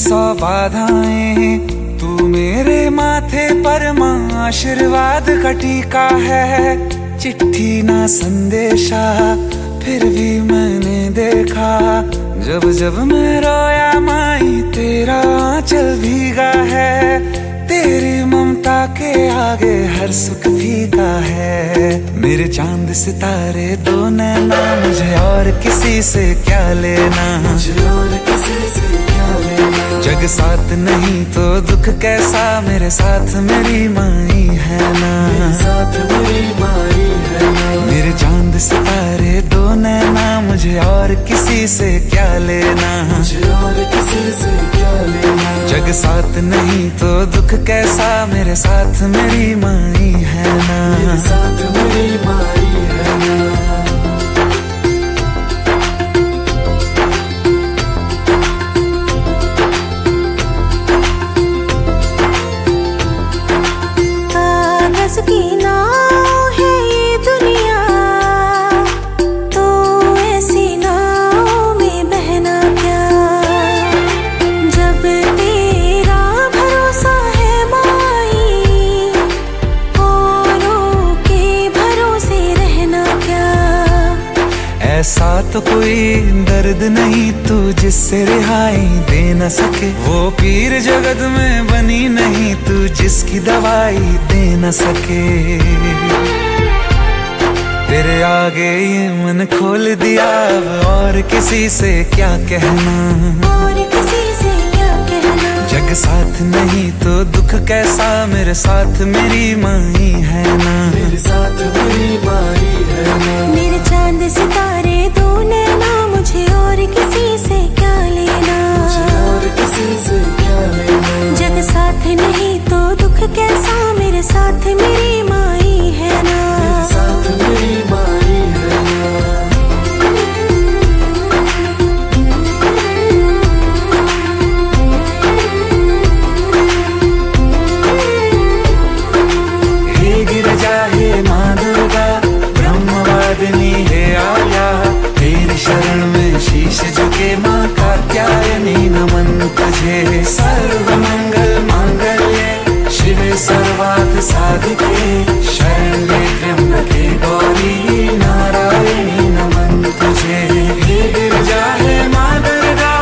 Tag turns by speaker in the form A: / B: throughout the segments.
A: सौ बाधाएँ तू मेरे माथे पर माँ आशीर्वाद का टीका है। चिट्ठी ना संदेशा, फिर भी मैंने देखा, जब जब मैं रोया माई, तेरा चल भीगा है। तेरी ममता के आगे हर सुख फीका है। मेरे चाँद सितारे दो नैना, मुझे और किसी से क्या लेना? मुझे और किसी लेना जग साथ नहीं तो दुख कैसा मेरे साथ मेरी माई है ना? मेरे साथ मेरी माई है ना? मेरे चाँद सितारे दो नैना मुझे और किसी से क्या लेना? मुझे और किसी से क्या लेना? जग साथ नहीं तो दुख कैसा मेरे साथ मेरी माई है ना? मेरे साथ मेरी माई है ना?
B: ऐसा
A: तो कोई दर्द नहीं तू जिससे रिहाई दे न सके। वो पीर जगत में बनी नहीं तू जिसकी दवाई दे न सके। तेरे आगे ये मन खोल दिया अब और किसी से क्या कहना?
B: और किसी से क्या कहना?
A: जग साथ नहीं तो दुख कैसा मेरे साथ मेरी माई है ना? मेरे साथ मेरी माई है ना?
B: मेरे चाँद सितारे
A: सर्वार्थ साधिके शरण्ये त्र्यंबके गौरी नारायणी नमन तुझे हे गिरजा, हे माँ दुर्गा,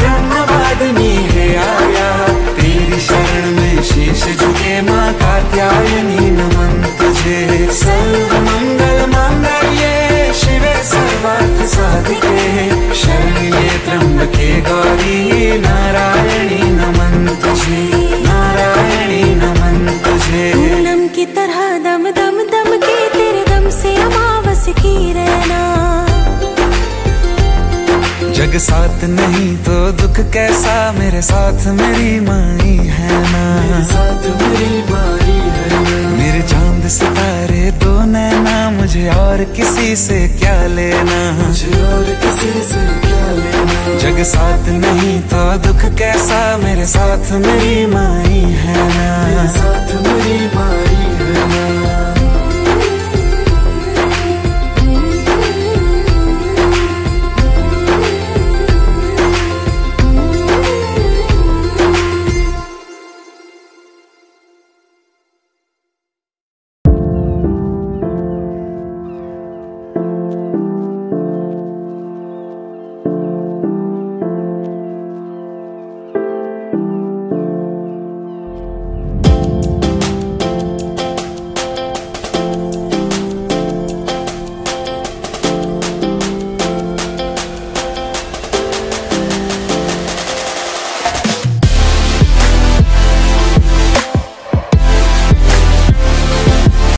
A: ब्रह्मवादिनी, हे आया तेरी शरण में शीश झुके माँ कात्यायनी नमन तुझे सर्व मंगल मांगल्ये, शिवे सर्वार्थ साधिके शरण्ये त्र्यंबके गौरी नारायणी नमन जग साथ नहीं तो दुख कैसा? मेरे साथ मेरी माई है ना। मेरे साथ मेरी माई है ना। मेरे चाँद सितारे दो नैना मुझे और किसी से क्या लेना? मुझे और किसी से क्या लेना? जग साथ नहीं तो दुख कैसा? मेरे साथ मेरी माई है ना। मेरे साथ मेरी माई